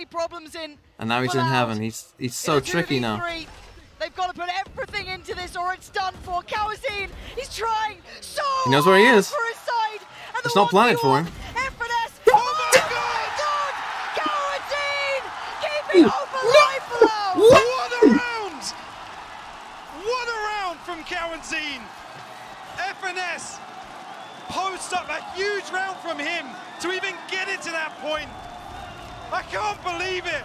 many problems in. And now he's in Loud. heaven. He's he's so In tricky now. They've got to put everything into this or it's done for. Cauanzin, he's trying so He knows where he is. for his side. And It's not planted for 1v1, him. FNS. Oh my god! Cauanzin keeping open life for Loud. What a round! What a round from Cauanzin! FNS posts up a huge round from him to even get it to that point. I can't believe it.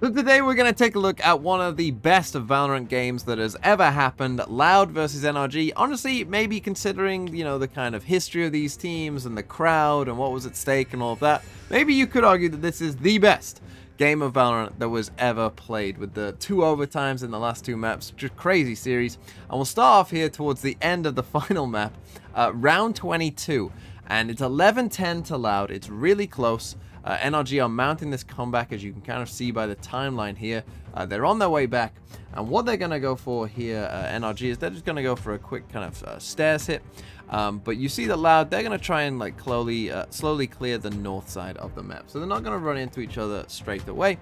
So today we're going to take a look at one of the best of Valorant games that has ever happened, Loud versus NRG. Honestly, maybe considering, you know, the kind of history of these teams and the crowd and what was at stake and all of that, maybe you could argue that this is the best game of Valorant that was ever played with the two overtimes in the last two maps. Just crazy series. And we'll start off here towards the end of the final map, uh, round 22. And it's 11-10 to Loud. It's really close. Uh, NRG are mounting this comeback, as you can kind of see by the timeline here. Uh, they're on their way back, and what they're going to go for here, uh, NRG, is they're just going to go for a quick kind of uh, stairs hit. Um, but you see that Loud, they're going to try and like slowly, uh, slowly clear the north side of the map. So they're not going to run into each other straight away.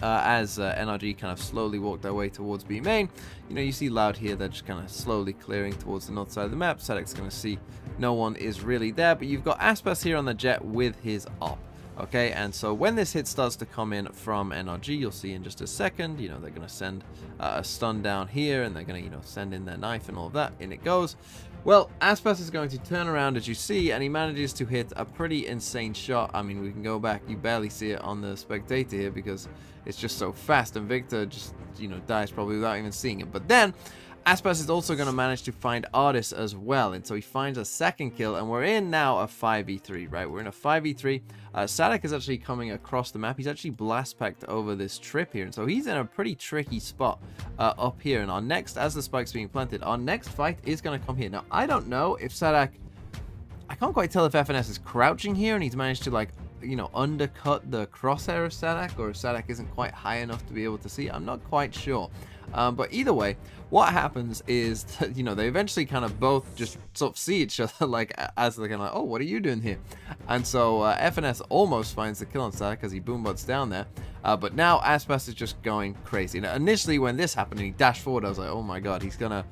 Uh, as uh, NRG kind of slowly walk their way towards B main, you know, you see Loud here, they're just kind of slowly clearing towards the north side of the map. Saadhak's going to see no one is really there, but you've got Aspas here on the jet with his op. Okay, and so when this hit starts to come in from NRG, you'll see in just a second, you know, they're going to send uh, a stun down here, and they're going to, you know, send in their knife and all of that. In it goes. Well, Aspas is going to turn around, as you see, and he manages to hit a pretty insane shot. I mean, we can go back. You barely see it on the spectator here because it's just so fast, and Victor just, you know, dies probably without even seeing it. But then, Aspas is also going to manage to find Ardiis as well, and so he finds a second kill, and we're in now a 5v3, right? We're in a 5v3. Uh, Saadhak is actually coming across the map. He's actually blast packed over this trip here, and so he's in a pretty tricky spot uh, up here. And our next, as the spike's being planted, our next fight is going to come here. Now, I don't know if Saadhak... I can't quite tell if FNS is crouching here, and he's managed to, like, you know, undercut the crosshair of Saadhak, or if Saadhak isn't quite high enough to be able to see. I'm not quite sure. Um, but either way, what happens is, that, you know, they eventually kind of both just sort of see each other, like, as they're kind of like, oh, what are you doing here? And so uh, FNS almost finds the kill on Saadhak because he boombots down there. Uh, but now Aspas is just going crazy. Now, initially, when this happened and he dashed forward, I was like, oh my god, he's gonna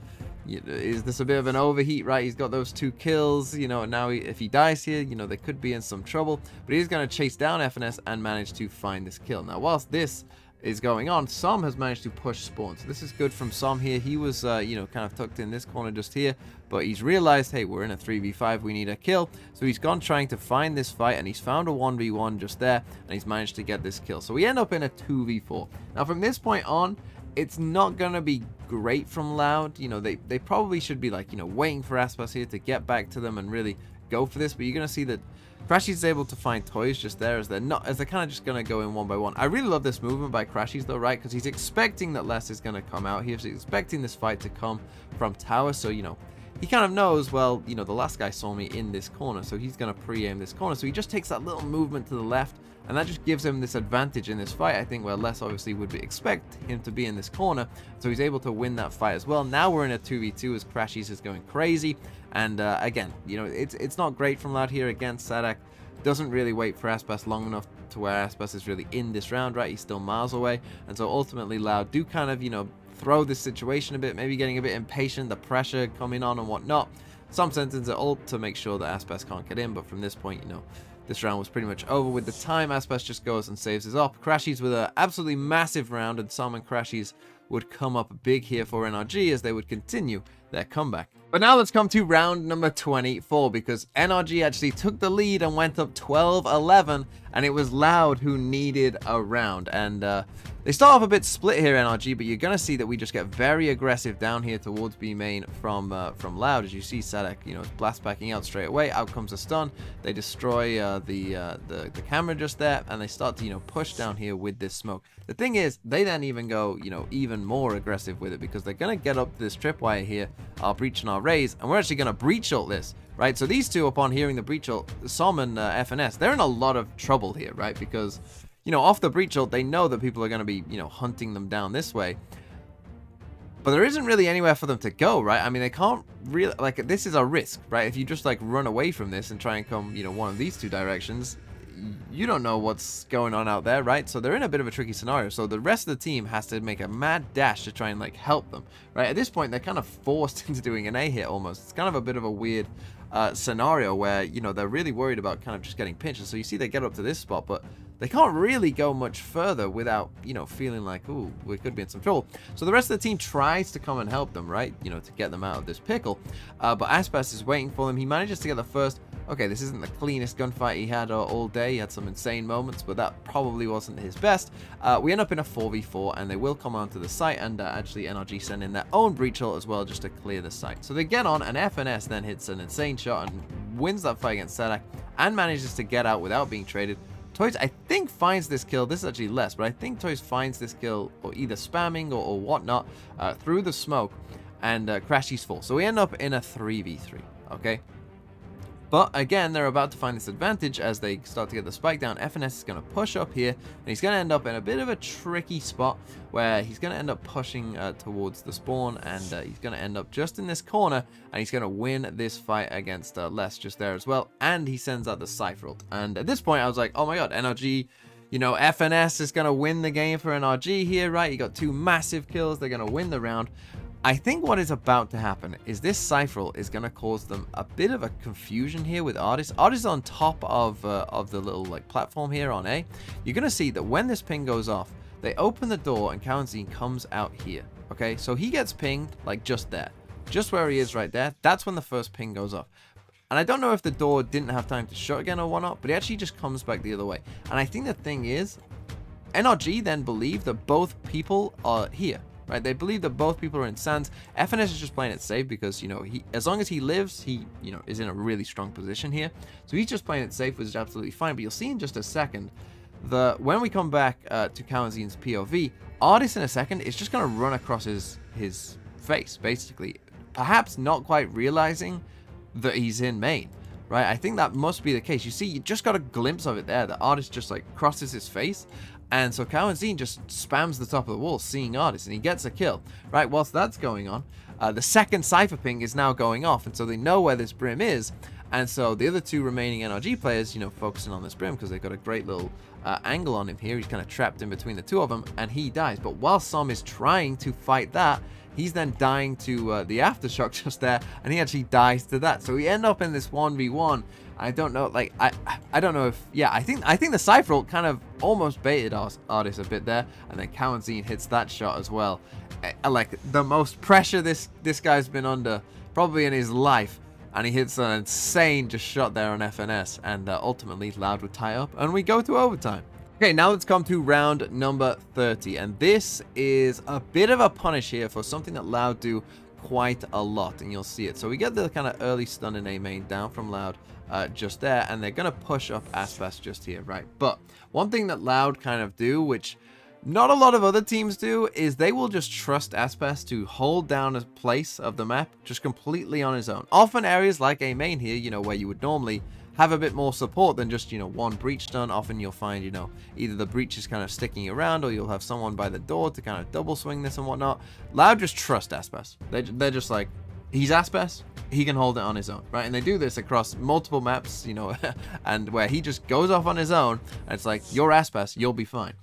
is this a bit of an overheat, right? He's got those two kills, you know, and now he, if he dies here, you know, they could be in some trouble. But he's going to chase down FNS and manage to find this kill. Now, whilst this is going on, Som has managed to push spawn. So this is good from Som here. He was, uh, you know, kind of tucked in this corner just here. But he's realized, hey, we're in a 3v5, we need a kill. So he's gone trying to find this fight, and he's found a 1v1 just there, and he's managed to get this kill. So we end up in a 2v4. Now, from this point on, it's not going to be great from Loud. You know, they, they probably should be like, you know, waiting for Aspas here to get back to them and really go for this. But you're going to see that Crashies is able to find Tuyz just there as they're not, as they're kind of just going to go in one by one. I really love this movement by Crashies though, right? Because he's expecting that Less is going to come out. He's expecting this fight to come from Tower. So, you know, he kind of knows, well, you know, the last guy saw me in this corner, so he's going to pre-aim this corner. So he just takes that little movement to the left, and that just gives him this advantage in this fight, I think, where Less obviously would expect him to be in this corner. So he's able to win that fight as well. Now we're in a 2v2 as Crashies is going crazy. And uh, again, you know, it's, it's not great from Loud here against Saadhak. Doesn't really wait for Aspas long enough to where Aspas is really in this round, right? He's still miles away. And so ultimately Loud do kind of, you know, throw this situation a bit, maybe getting a bit impatient, the pressure coming on and whatnot. Som sentence at ult to make sure that Aspas can't get in, but from this point, you know, this round was pretty much over with the time. Aspas just goes and saves his op. Crashies with an absolutely massive round, and Som and Crashies would come up big here for NRG as they would continue their comeback. But now let's come to round number 24 because NRG actually took the lead and went up 12-11 and it was Loud who needed a round and uh, they start off a bit split here NRG but you're gonna see that we just get very aggressive down here towards B main from uh, from Loud as you see Saadhak you know blast packing out straight away out comes a stun they destroy uh, the, uh, the the camera just there and they start to you know push down here with this smoke the thing is they then even go you know even more aggressive with it because they're gonna get up this tripwire here our breach and our raise and we're actually gonna breach ult this right? So these two, upon hearing the breach ult, Som and uh, FNS, they're in a lot of trouble here, right? Because, you know, off the breach ult, they know that people are going to be, you know, hunting them down this way. But there isn't really anywhere for them to go, right? I mean, they can't really, like, this is a risk, right? If you just, like, run away from this and try and come, you know, one of these two directions, you don't know what's going on out there, right? So they're in a bit of a tricky scenario. So the rest of the team has to make a mad dash to try and like help them, right? At this point, they're kind of forced into doing an A hit almost. It's kind of a bit of a weird uh, scenario where, you know, they're really worried about kind of just getting pinched. And so you see they get up to this spot, but they can't really go much further without, you know, feeling like, ooh, we could be in some trouble. So the rest of the team tries to come and help them, right? You know, to get them out of this pickle. Uh, but Aspas is waiting for them. He manages to get the first Okay, this isn't the cleanest gunfight he had all day. He had some insane moments, but that probably wasn't his best. Uh, we end up in a 4v4, and they will come onto the site, and uh, actually NRG send in their own breach ult as well just to clear the site. So they get on, and FNS then hits an insane shot and wins that fight against Saadhak, and manages to get out without being traded. Tuyz, I think, finds this kill. This is actually Less, but I think Tuyz finds this kill, or either spamming or, or whatnot, uh, through the smoke, and uh, Crashies full. So we end up in a 3v3, okay? But again, they're about to find this advantage as they start to get the spike down. FNS is going to push up here, and he's going to end up in a bit of a tricky spot where he's going to end up pushing uh, towards the spawn, and uh, he's going to end up just in this corner, and he's going to win this fight against uh, Less just there as well, and he sends out the ult. And at this point, I was like, oh my god, NRG you know, FNS is going to win the game for NRG here, right? You got two massive kills. They're going to win the round. I think what is about to happen is this Cypher is going to cause them a bit of a confusion here with Ardiis. Ardiis on top of, uh, of the little like platform here on A. You're going to see that when this ping goes off, they open the door and Cauanzin comes out here. Okay, so he gets pinged like just there. Just where he is right there. That's when the first ping goes off. And I don't know if the door didn't have time to shut again or whatnot, but he actually just comes back the other way. And I think the thing is, NRG then believe that both people are here right? They believe that both people are in Sands. FNS is just playing it safe because, you know, he as long as he lives, he, you know, is in a really strong position here. So he's just playing it safe, which is absolutely fine. But you'll see in just a second, the when we come back uh, to Cauanzin's POV, Ardiis in a second is just going to run across his, his face, basically. Perhaps not quite realizing that he's in main right? I think that must be the case. You see, you just got a glimpse of it there. The Ardiis just like crosses his face, and so Cauanzin just spams the top of the wall, seeing Ardiis, and he gets a kill. Right, whilst that's going on, uh, the second Cypher ping is now going off, and so they know where this Brim is, and so the other two remaining NRG players, you know, focusing on this Brim because they've got a great little uh, angle on him here. He's kind of trapped in between the two of them, and he dies. But while Som is trying to fight that, he's then dying to uh, the Aftershock just there, and he actually dies to that. So we end up in this 1v1 I don't know, like, I I don't know if, yeah, I think I think the Cypher kind of almost baited Ardiis a bit there, and then Cauanzin hits that shot as well. Uh, like, the most pressure this, this guy's been under, probably in his life, and he hits an insane just shot there on FNS, and uh, ultimately Loud would tie up, and we go to overtime. Okay, now let's come to round number 30, and this is a bit of a punish here for something that Loud do quite a lot, and you'll see it. So we get the kind of early stun in A main down from Loud, uh, just there, and they're going to push up Aspas just here, right? But one thing that Loud kind of do, which not a lot of other teams do, is they will just trust Aspas to hold down a place of the map just completely on his own. Often areas like A main here, you know, where you would normally have a bit more support than just, you know, one breach done. Often you'll find, you know, either the breach is kind of sticking around or you'll have someone by the door to kind of double swing this and whatnot. Loud just trust Aspas. They, they're just like, he's Aspas, he can hold it on his own, right? And they do this across multiple maps, you know, and where he just goes off on his own, and it's like, you're Aspas, you'll be fine.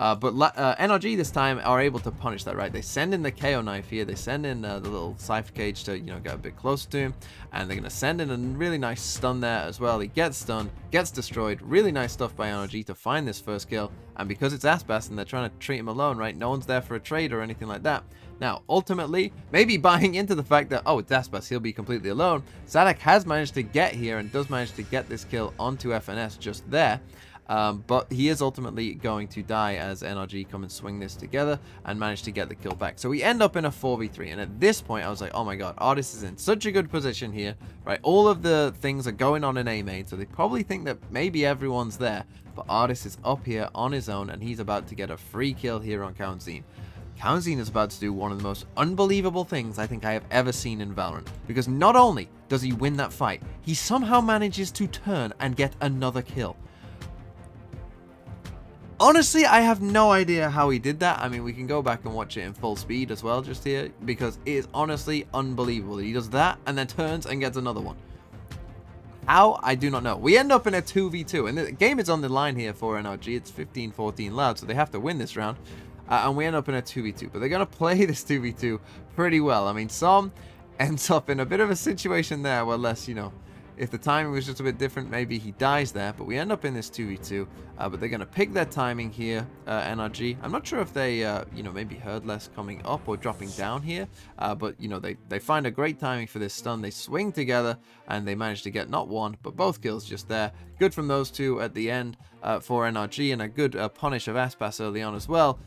Uh, but uh, NRG this time are able to punish that, right? They send in the KO knife here. They send in uh, the little Cypher cage to, you know, get a bit closer to him. And they're going to send in a really nice stun there as well. He gets stunned, gets destroyed. Really nice stuff by NRG to find this first kill. And because it's Aspas and they're trying to treat him alone, right? No one's there for a trade or anything like that. Now, ultimately, maybe buying into the fact that, oh, it's Aspas, he'll be completely alone. Saadhak has managed to get here and does manage to get this kill onto FNS just there. Um, but he is ultimately going to die as NRG come and swing this together and manage to get the kill back. So we end up in a 4v3. And at this point, I was like, oh my god, Ardiis is in such a good position here. Right, all of the things are going on in A main, so they probably think that maybe everyone's there. But Ardiis is up here on his own, and he's about to get a free kill here on Cauanzin. Cauanzin is about to do one of the most unbelievable things I think I have ever seen in Valorant. Because not only does he win that fight, he somehow manages to turn and get another kill. Honestly, I have no idea how he did that. I mean, we can go back and watch it in full speed as well just here because it is honestly unbelievable. He does that and then turns and gets another one. How? I do not know. We end up in a 2v2, and the game is on the line here for NRG. It's 15-14 loud, so they have to win this round. Uh, and we end up in a 2v2. But they're going to play this 2v2 pretty well. I mean, Som ends up in a bit of a situation there where Less, you know, if the timing was just a bit different, maybe he dies there. But we end up in this 2v2. Uh, but they're going to pick their timing here, uh, NRG. I'm not sure if they, uh, you know, maybe heard Less coming up or dropping down here. Uh, but, you know, they, they find a great timing for this stun. They swing together and they manage to get not one, but both kills just there. Good from those two at the end uh, for NRG and a good uh, punish of Aspas early on as well.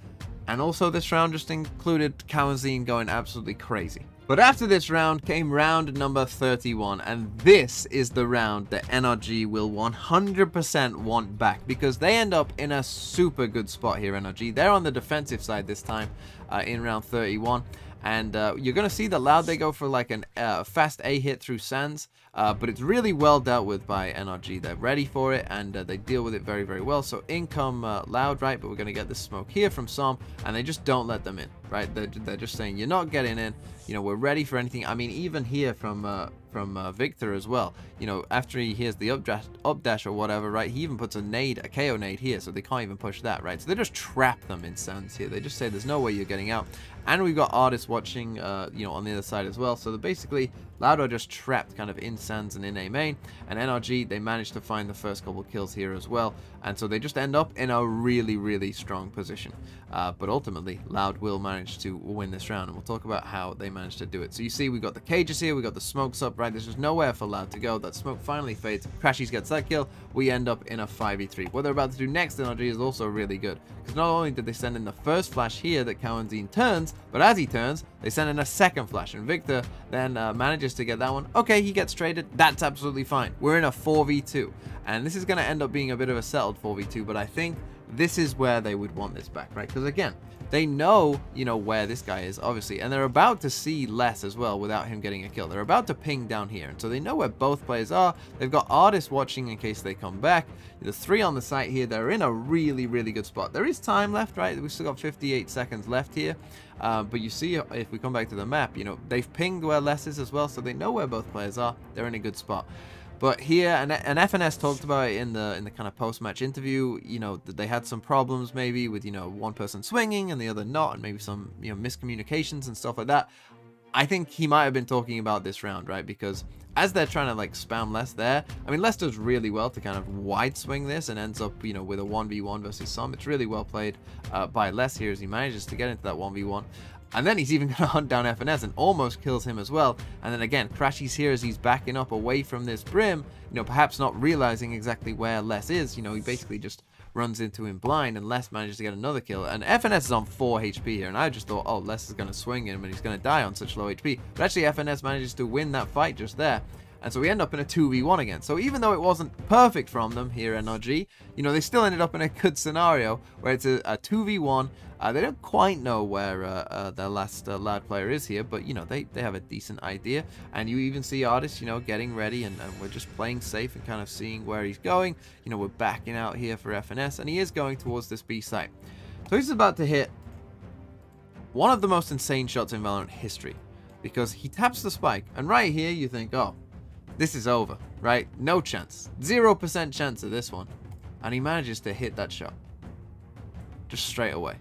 And also this round just included Cauanzin going absolutely crazy. But after this round came round number 31, and this is the round that NRG will 100% want back because they end up in a super good spot here, NRG. They're on the defensive side this time uh, in round 31. And uh, you're going to see that Loud, they go for like a uh, fast A hit through Sands, uh, but it's really well dealt with by NRG. They're ready for it, and uh, they deal with it very, very well. So in come uh, Loud, right, but we're going to get the smoke here from Som, and they just don't let them in, right? They're, they're just saying, you're not getting in, you know, we're ready for anything. I mean, even here from uh, from uh, Victor as well. You know, after he hears the up dash, up dash or whatever, right, he even puts a nade, a KO nade here, so they can't even push that, right? So they just trap them in Sands here. They just say there's no way you're getting out. And we've got Ardiis watching, uh, you know, on the other side as well. So basically, Laudo just trapped kind of in Sands and in A main. And NRG, they managed to find the first couple kills here as well. And so they just end up in a really, really strong position. Uh, but ultimately, Loud will manage to win this round. And we'll talk about how they managed to do it. So you see, we got the cages here, we got the smokes up, right? There's just nowhere for Loud to go. That smoke finally fades. Crashies gets that kill. We end up in a 5v3. What they're about to do next, NRG, is also really good. Because not only did they send in the first flash here that Cauanzin turns, but as he turns, they send in a second flash. And Victor then uh, manages to get that one. Okay, he gets traded. That's absolutely fine. We're in a 4v2. And this is going to end up being a bit of a settled 4v2, but I think this is where they would want this back, right? Because again, they know, you know, where this guy is, obviously, and they're about to see Less as well without him getting a kill. They're about to ping down here, and so they know where both players are. They've got Ardiis watching in case they come back. The three on the site here. They're in a really, really good spot. There is time left, right? We've still got 58 seconds left here. Uh, but you see, if we come back to the map, you know, they've pinged where Less is as well, so they know where both players are. They're in a good spot. But here, and, and FNS talked about it in the in the kind of post-match interview. You know that they had some problems maybe with you know one person swinging and the other not, and maybe some you know miscommunications and stuff like that. I think he might have been talking about this round, right? Because as they're trying to like spam Less there, I mean Less does really well to kind of wide swing this and ends up you know with a 1v1 versus Som. It's really well played uh, by Less here as he manages to get into that 1v1. And then he's even going to hunt down FNS and almost kills him as well. And then again, Crashies here as he's backing up away from this Brim, you know, perhaps not realizing exactly where Less is. You know, he basically just runs into him blind and Less manages to get another kill. And FNS is on 4 HP here, and I just thought, oh, Less is going to swing him and he's going to die on such low HP. But actually, FNS manages to win that fight just there. And so we end up in a 2v1 again. So even though it wasn't perfect from them here NRG, you know, they still ended up in a good scenario where it's a, a 2v1. Uh, they don't quite know where uh, uh, their last uh, loud player is here, but, you know, they, they have a decent idea. And you even see Ardiis, you know, getting ready, and, and we're just playing safe and kind of seeing where he's going. You know, we're backing out here for FNS, and he is going towards this B site. So he's about to hit one of the most insane shots in Valorant history because he taps the spike, and right here you think, oh, this is over, right? No chance. 0% chance of this one. And he manages to hit that shot. Just straight away.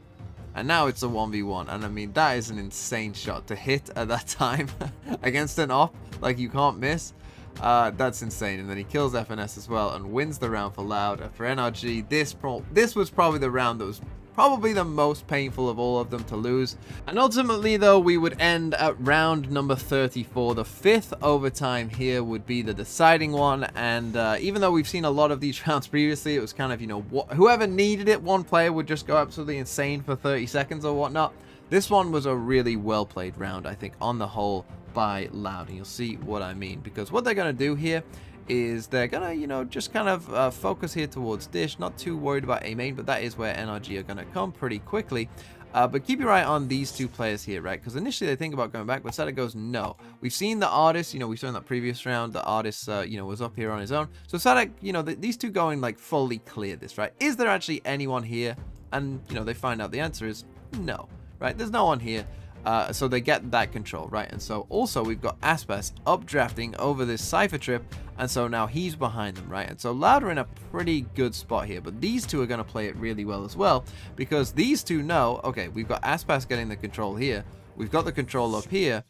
And now it's a 1v1. And I mean, that is an insane shot to hit at that time against an op. Like, you can't miss. Uh, that's insane. And then he kills FNS as well and wins the round for Loud. For NRG, this, this was probably the round that was probably the most painful of all of them to lose. And ultimately, though, we would end at round number 34. The fifth overtime here would be the deciding one. And uh, even though we've seen a lot of these rounds previously, it was kind of, you know, wh whoever needed it, one player would just go absolutely insane for 30 seconds or whatnot. This one was a really well played round, I think, on the whole by Loud. And you'll see what I mean. Because what they're going to do here is they're gonna, you know, just kind of uh, focus here towards Dish. Not too worried about A main, but that is where NRG are gonna come pretty quickly. Uh, but keep your eye on these two players here, right? Because initially they think about going back, but Sada goes, no. We've seen the Ardiis, you know, we saw in that previous round, the Ardiis, uh, you know, was up here on his own. So Sada, you know, these two going, like, fully clear this, right? Is there actually anyone here? And, you know, they find out the answer is no, right? There's no one here. Uh, so they get that control, right? And so also we've got Aspas updrafting over this Cypher trip, and so now he's behind them, right? And so Loud are in a pretty good spot here, but these two are going to play it really well as well, because these two know, okay, we've got Aspas getting the control here, we've got the control up here,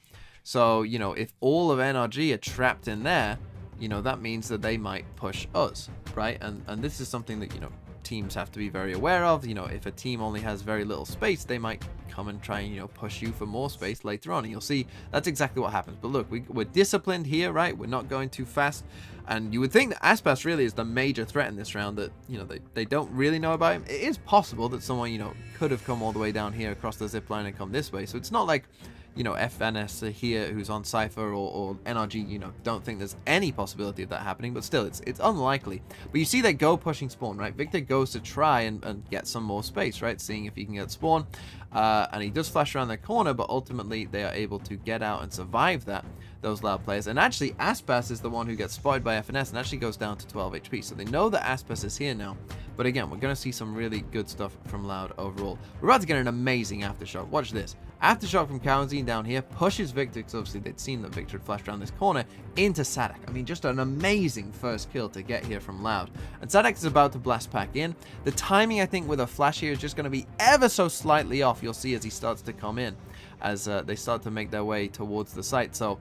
so, you know, if all of NRG are trapped in there, you know, that means that they might push us, right? And, and this is something that, you know, teams have to be very aware of. You know, if a team only has very little space, they might come and try and, you know, push you for more space later on. And you'll see that's exactly what happens. But look, we, we're disciplined here, right? We're not going too fast. And you would think that Aspas really is the major threat in this round that, you know, they, they don't really know about him. It is possible that someone, you know, could have come all the way down here across the zip line and come this way. So it's not like you know, FNS here who's on Cypher or, or, NRG, you know, don't think there's any possibility of that happening, but still, it's it's unlikely. But you see that Go pushing Spawn, right? Victor goes to try and, and get some more space, right? Seeing if he can get Spawn, uh, and he does flash around the corner, but ultimately they are able to get out and survive that, those Loud players. And actually, Aspas is the one who gets spotted by FNS and actually goes down to 12 HP. So they know that Aspas is here now. But again, we're going to see some really good stuff from Loud overall. We're about to get an amazing Aftershock. Watch this. Aftershock from Cauanzin down here pushes Victor, because obviously they'd seen that Victor had flashed around this corner, into Saadhak. I mean, just an amazing first kill to get here from Loud. And Saadhak is about to blast back in. The timing, I think, with a flash here is just going to be ever so slightly off. You'll see as he starts to come in, as uh, they start to make their way towards the site. So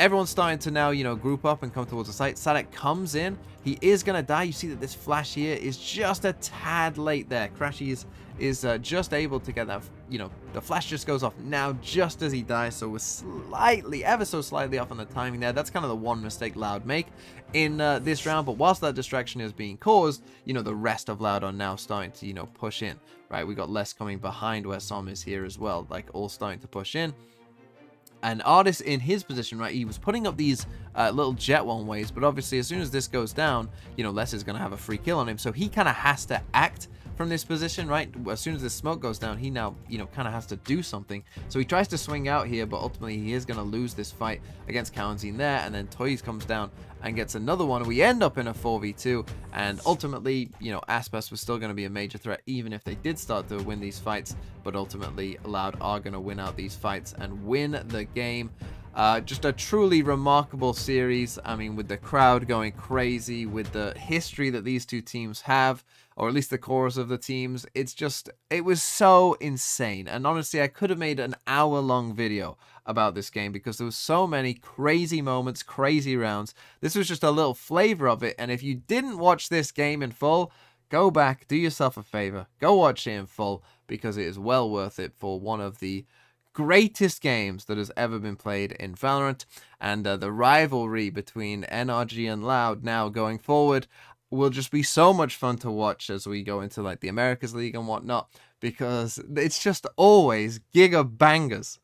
everyone's starting to now, you know, group up and come towards the site. Saadhak comes in. He is going to die. You see that this flash here is just a tad late there. Crashy is is uh, just able to get that, you know, the flash just goes off now just as he dies, so we're slightly, ever so slightly off on the timing there. That's kind of the one mistake Loud make in uh, this round, but whilst that distraction is being caused, you know, the rest of Loud are now starting to, you know, push in, right? We got Less coming behind where Som is here as well, like all starting to push in an Ardiis in his position, right, he was putting up these uh, little jet one ways, but obviously as soon as this goes down, you know, Less is going to have a free kill on him, so he kind of has to act from this position, right? As soon as the smoke goes down, he now, you know, kind of has to do something. So he tries to swing out here, but ultimately he is going to lose this fight against Cauanzin there, and then Tuyz comes down and gets another one. We end up in a 4v2, and ultimately, you know, Aspas was still going to be a major threat, even if they did start to win these fights, but ultimately Loud are going to win out these fights and win the game. Uh, just a truly remarkable series. I mean, with the crowd going crazy, with the history that these two teams have or at least the cores of the teams. It's just, it was so insane. And honestly, I could have made an hour long video about this game because there was so many crazy moments, crazy rounds. This was just a little flavor of it. And if you didn't watch this game in full, go back, do yourself a favor, go watch it in full because it is well worth it for one of the greatest games that has ever been played in Valorant and uh, the rivalry between NRG and Loud now going forward will just be so much fun to watch as we go into like the Americas League and whatnot because it's just always giga bangers